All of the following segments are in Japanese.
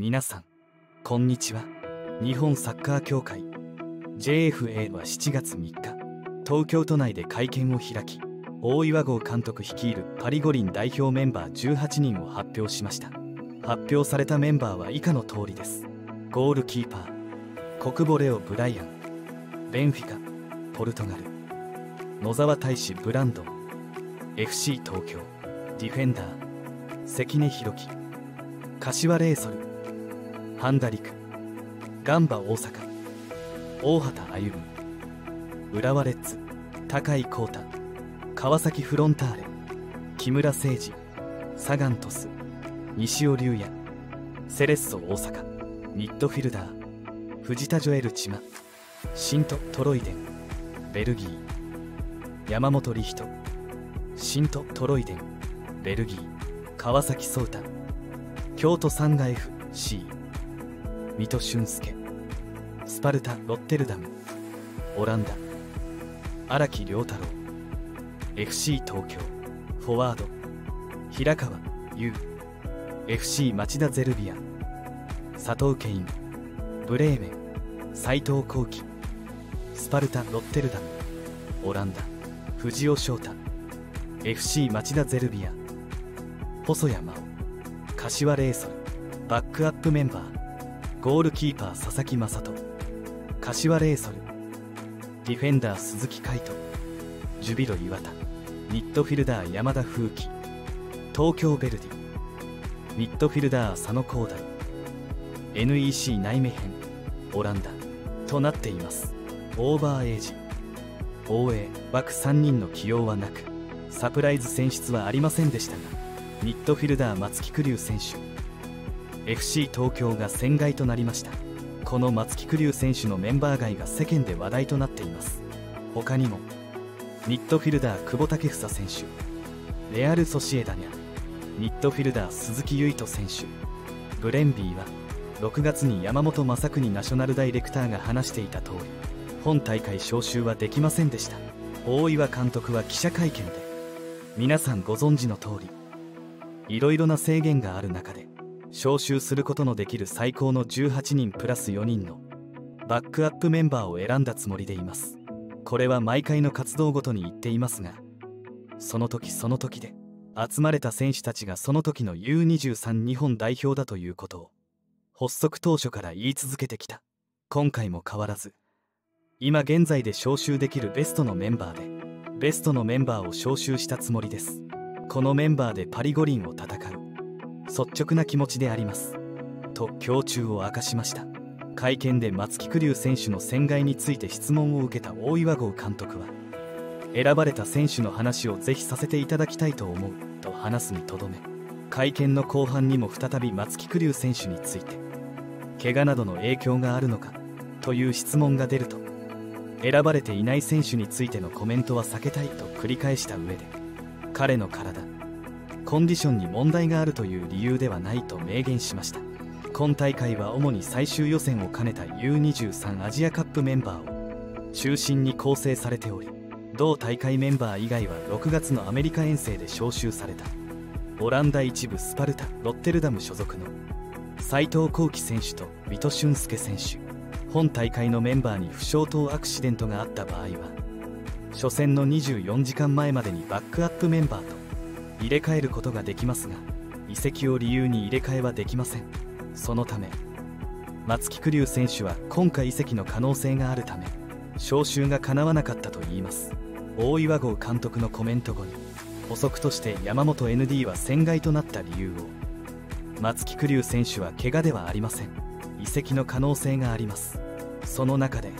皆さんこんにちは。日本サッカー協会 JFA は7月3日東京都内で会見を開き大岩合監督率いるパリ五輪代表メンバー18人を発表しました。発表されたメンバーは以下の通りです。ゴールキーパー国保レオ・ブライアンベンフィカポルトガル野沢大使ブランドン FC 東京ディフェンダー関根弘樹柏レイソルハンダリクガンバ大阪大畑歩浦和レッズ高井浩太川崎フロンターレ木村誠二サガン鳥栖西尾龍也セレッソ大阪ミッドフィルダー藤田ジョエル千葉シント・トロイデンベルギー山本理人シント・トロイデンベルギー川崎壮太京都サンガ FC 水戸俊介。スパルタ・ロッテルダム。オランダ。荒木亮太郎。FC 東京。フォワード。平川優。FC 町田ゼルビア。佐藤ケインブレーメン。斎藤幸輝スパルタ・ロッテルダム。オランダ。藤尾翔太。FC 町田ゼルビア。細谷真央。柏レイソル。バックアップメンバー。ゴールキーパー佐々木正人。柏レイソル。ディフェンダー鈴木海斗ジュビロ磐田。ミッドフィルダー山田風紀。東京ヴェルディ。ミッドフィルダー佐野光大。NEC 内目編。オランダ。となっています。オーバーエイジ。応援枠3人の起用はなく。サプライズ選出はありませんでしたがミッドフィルダー松木玖生選手。FC 東京が戦外となりました。この松木玖生選手のメンバー外が世間で話題となっています。他にもミッドフィルダー久保建英選手レアル・ソシエダニャミッドフィルダー鈴木唯人選手ブレンビーは6月に山本昌邦ナショナルダイレクターが話していた通り本大会招集はできませんでした。大岩監督は記者会見で皆さんご存知の通りいろいろな制限がある中で招集することのできる最高の18人プラス4人のバックアップメンバーを選んだつもりでいます。これは毎回の活動ごとに言っていますがその時その時で集まれた選手たちがその時の U23 日本代表だということを発足当初から言い続けてきた。今回も変わらず今現在で招集できるベストのメンバーでベストのメンバーを招集したつもりです。このメンバーでパリ五輪を戦う。率直な気持ちであります。と胸中を明かしました。会見で松木玖生選手の戦外について質問を受けた大岩合監督は選ばれた選手の話をぜひさせていただきたいと思うと話すにとどめ会見の後半にも再び松木玖生選手について怪我などの影響があるのかという質問が出ると選ばれていない選手についてのコメントは避けたいと繰り返した上で彼の体コンディションに問題があるという理由ではないと明言しました。今大会は主に最終予選を兼ねた U23 アジアカップメンバーを中心に構成されており同大会メンバー以外は6月のアメリカ遠征で招集された。オランダ一部スパルタロッテルダム所属の斉藤幸輝選手と水戸俊介選手。本大会のメンバーに負傷等アクシデントがあった場合は初戦の24時間前までにバックアップメンバーと入れ替えることができますが移籍を理由に入れ替えはできません。そのため松木玖生選手は今回移籍の可能性があるため招集が叶わなかったといいます。大岩合監督のコメント後に補足として山本 ND は戦外となった理由を。松木玖生選手は怪我ではありません。移籍の可能性があります。その中で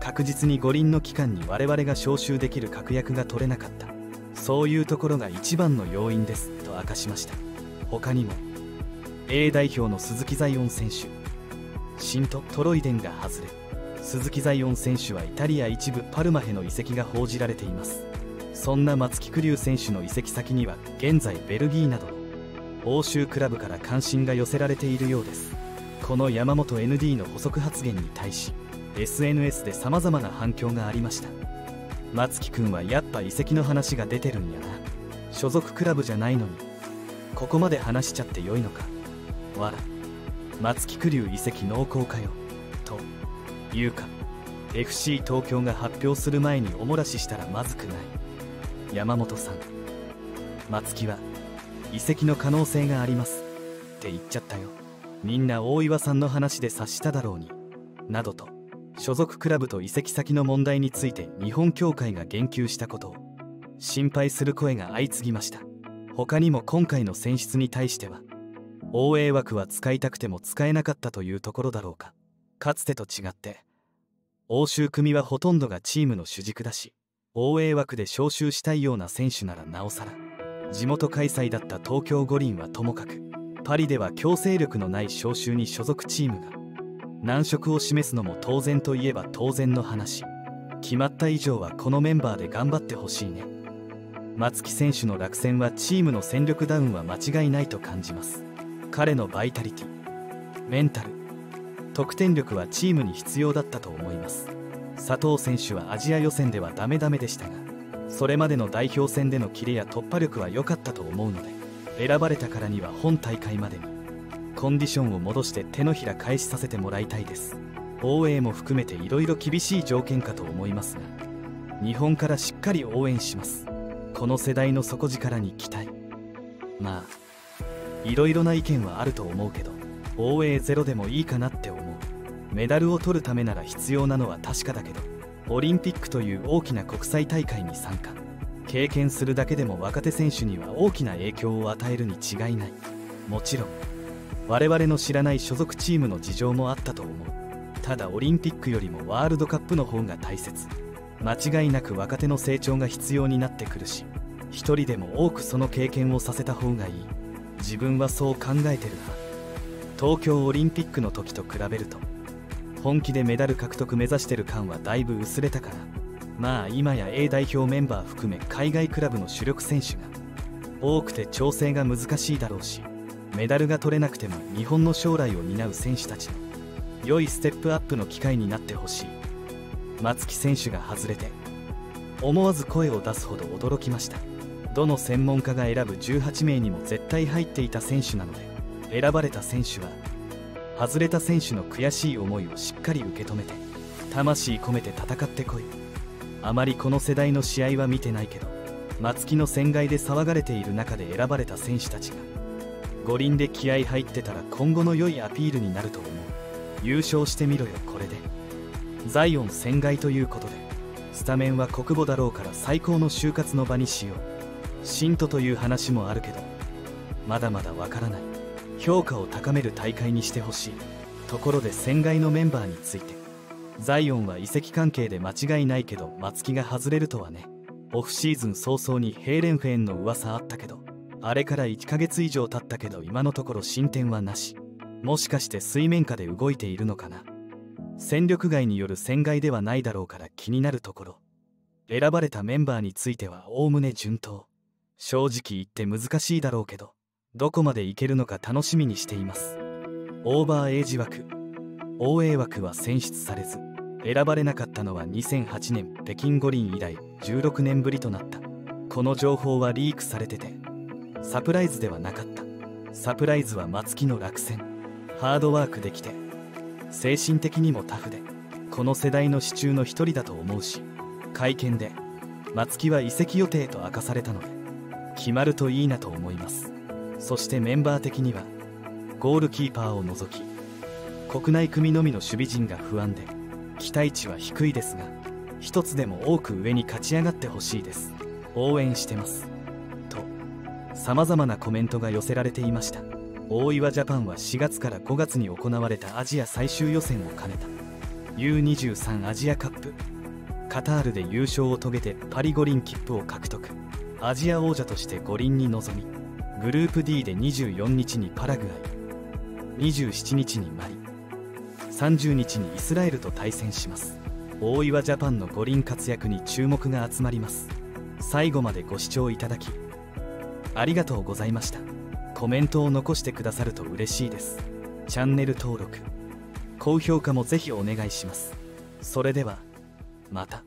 確実に五輪の期間に我々が招集できる確約が取れなかった。そういうところが一番の要因ですと明かしました。他にも A 代表の鈴木ザイオン選手シント・ロイデンが外れ鈴木ザイオン選手はイタリア一部パルマヘの移籍が報じられています。そんな松木玖生選手の移籍先には現在ベルギーなど欧州クラブから関心が寄せられているようです。この山本 ND の補足発言に対し SNS で様々な反響がありました。松木君はやっぱ移籍の話が出てるんやな。所属クラブじゃないのに。ここまで話しちゃってよいのか。わら松木玖生移籍濃厚かよ。というか。FC 東京が発表する前におもらししたらまずくない。山本さん。松木は移籍の可能性があります。って言っちゃったよ。みんな大岩さんの話で察しただろうに。などと。所属クラブと移籍先の問題について日本協会が言及したことを心配する声が相次ぎました。他にも今回の選出に対しては OA 枠は使いたくても使えなかったというところだろうか。かつてと違って欧州組はほとんどがチームの主軸だし OA 枠で招集したいような選手ならなおさら。地元開催だった東京五輪はともかくパリでは強制力のない招集に所属チームが難色を示すのも当然といえば当然の話。決まった以上はこのメンバーで頑張ってほしいね。松木選手の落選はチームの戦力ダウンは間違いないと感じます。彼のバイタリティメンタル得点力はチームに必要だったと思います。佐藤選手はアジア予選ではダメダメでしたがそれまでの代表戦でのキレや突破力は良かったと思うので選ばれたからには本大会までに。コンディションを戻して手のひら返しさせてもらいたいです。応援も含めていろいろ厳しい条件かと思いますが日本からしっかり応援します。この世代の底力に期待。まあいろいろな意見はあると思うけど応援ゼロでもいいかなって思う。メダルを取るためなら必要なのは確かだけどオリンピックという大きな国際大会に参加。経験するだけでも若手選手には大きな影響を与えるに違いない。もちろん我々の知らない所属チームの事情もあったと思う。ただオリンピックよりもワールドカップの方が大切。間違いなく若手の成長が必要になってくるし一人でも多くその経験をさせた方がいい。自分はそう考えてるな。東京オリンピックの時と比べると本気でメダル獲得目指してる感はだいぶ薄れたから。まあ今や A 代表メンバー含め海外クラブの主力選手が多くて調整が難しいだろうしメダルが取れなくても日本の将来を担う選手たちの良いステップアップの機会になってほしい。松木選手が外れて思わず声を出すほど驚きました。どの専門家が選ぶ18名にも絶対入っていた選手なので選ばれた選手は外れた選手の悔しい思いをしっかり受け止めて魂込めて戦ってこい。あまりこの世代の試合は見てないけど松木の戦外で騒がれている中で選ばれた選手たちが五輪で気合入ってたら今後の良いアピールになると思う。優勝してみろよこれで。ザイオン戦外ということで。スタメンは国母だろうから最高の就活の場にしよう。信徒という話もあるけど。まだまだわからない。評価を高める大会にしてほしい。ところで戦外のメンバーについて。ザイオンは移籍関係で間違いないけど松木が外れるとはね。オフシーズン早々にヘーレンフェーンの噂あったけど。あれから1ヶ月以上経ったけど今のところ進展はなし。もしかして水面下で動いているのかな？戦力外による戦外ではないだろうから気になるところ。選ばれたメンバーについてはおおむね順当。正直言って難しいだろうけど。どこまでいけるのか楽しみにしています。オーバーエイジ枠。OA 枠は選出されず。選ばれなかったのは2008年北京五輪以来16年ぶりとなった。この情報はリークされてて。サプライズではなかった。サプライズは松木の落選。ハードワークできて精神的にもタフでこの世代の支柱の一人だと思うし会見で松木は移籍予定と明かされたので決まるといいなと思います。そしてメンバー的にはゴールキーパーを除き国内組のみの守備陣が不安で期待値は低いですが一つでも多く上に勝ち上がってほしいです。応援してます。さまざまなコメントが寄せられていました。大岩ジャパンは4月から5月に行われたアジア最終予選を兼ねた。U23 アジアカップ。カタールで優勝を遂げてパリ五輪切符を獲得。アジア王者として五輪に臨みグループ D で24日にパラグアイ。27日にマリ。30日にイスラエルと対戦します。大岩ジャパンの五輪活躍に注目が集まります。最後までご視聴いただきありがとうございました。コメントを残してくださると嬉しいです。チャンネル登録高評価もぜひお願いします。それではまた。